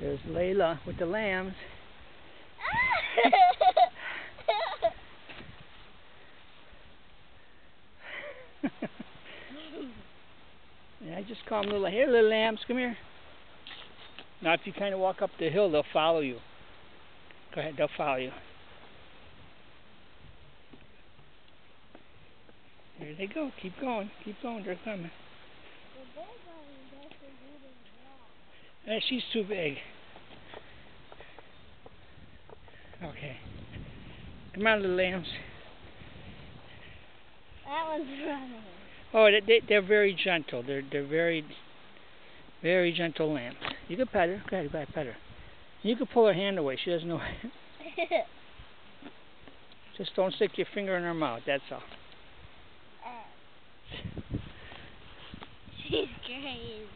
There's Layla with the lambs. yeah, I just call them little, here little lambs, come here. Now if you kind of walk up the hill, they'll follow you. Go ahead, they'll follow you. There they go. Keep going. Keep going. They're coming. Uh, she's too big. Okay. Come on, little lambs. That one's running. Oh, they, they're very gentle. They're they're very, very gentle lambs. You can pet her. Go ahead, go ahead, pet her. You can pull her hand away. She doesn't know. Just don't stick your finger in her mouth. That's all. She's crazy.